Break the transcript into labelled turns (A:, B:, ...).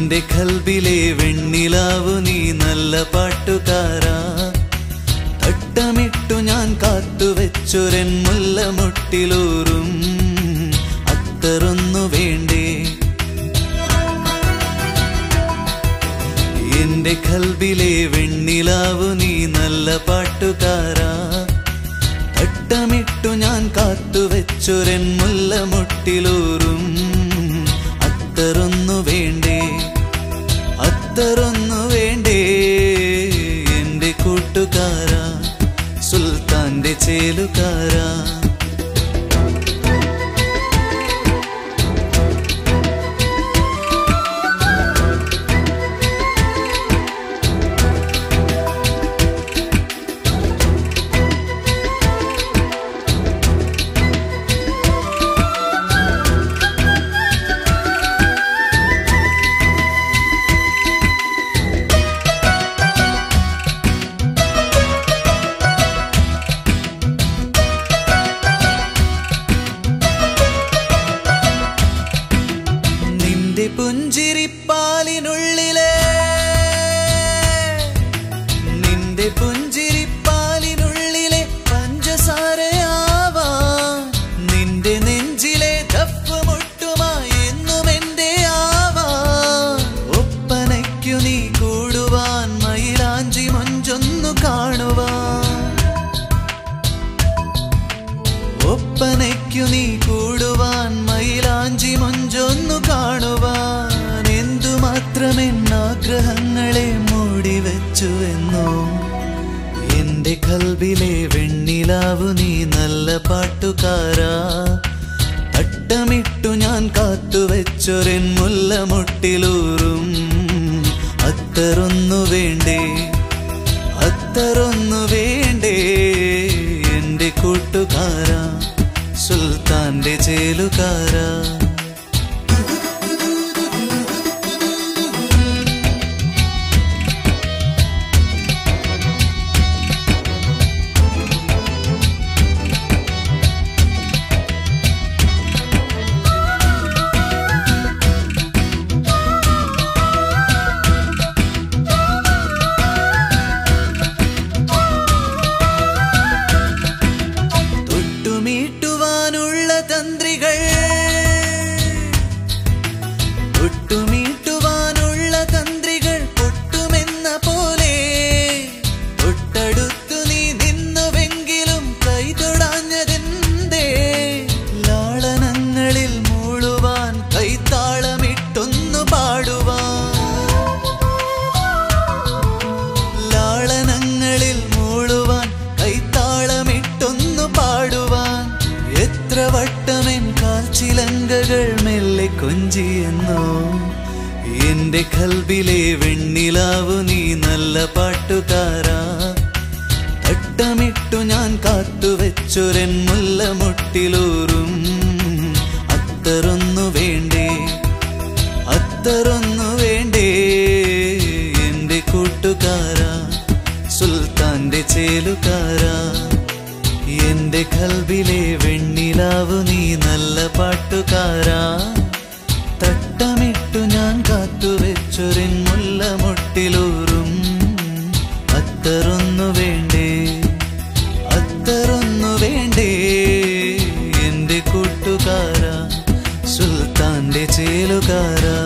A: എന്റെ കൽബിലെ വെണ്ണിലാവു നീ നല്ല പാട്ടുകാരാ. തട്ടമിട്ടു ഞാൻ കാത്തുവെച്ചൊരൻ മുല്ലമുട്ടിലൂറും അത്തറൊന്നു വേണ്ടേ? എന്റെ കൽബിലെ വെണ്ണിലാവു നീ നല്ല പാട്ടുകാരാ. തട്ടമിട്ടു ഞാൻ കാത്തുവെച്ചൊരൻ മുല്ലമുട്ടിലൂറും അത്തറൊന്നു നിന്റെ പുഞ്ചിരിപ്പാലിനുള്ളിലെ. നിന്റെ പുഞ്ചിരിപ്പാലിനുള്ളിലെ പഞ്ചസാരയാവാ. നിന്റെ നെഞ്ചിലെ തപ്പുമുട്ടുമായി എന്നും എന്റെ ആവാ. ഒപ്പനയ്ക്കു നീ കൂടുവാൻ മയിലാഞ്ചി മൊഞ്ചൊന്നു കാണുവാൻ ഒപ്പനയ്ക്കു നീ കൂടുവാൻ മയിലാഞ്ചി മൊഞ്ചൊന്നു കാണുവാൻ എന്തുമാത്രമെന്നാഗ്രഹങ്ങളെ മൂടി വെച്ചുവെന്നോ എന്റെ കൽബിലെ വെണ്ണിലാവു നീ നല്ല പാട്ടുകാരാ. തട്ടമിട്ടു ഞാൻ കാത്തുവെച്ചൊരൻ മുല്ലമുട്ടിലൂറും. അത്തറൊന്നു വേണ്ടേ? അത്തറൊന്നു വേണ്ടേ? എന്റെ കൂട്ടുകാരാ. സുൽത്താന്റെ ചേലുകാരാ എന്റെ കൽബിലെ വെണ്ണിലാവു നീ നല്ല പാട്ടുകാരാ. തട്ടമിട്ടു ഞാൻ കാത്തുവെച്ചൊരൻ മുല്ലമുട്ടിലൂറും അത്തറൊന്നു വേണ്ടേ? അത്തറൊന്നു വേണ്ടേ? എന്റെ കൂട്ടുകാരാ സുൽത്താന്റെ ചേലുകാരാ. എന്റെ കൽബിലെ വെണ്ണിലാവു നീ നല്ല പാട്ടുകാരാ. ഈശ്വരൻ മുല്ലമൊട്ടിലൂറും അത്തറൊന്നു വേണ്ടേ? അത്തറൊന്നു വേണ്ടേ? എന്റെ കൂട്ടുകാര സുൽത്താന്റെ ചേലുകാരാ.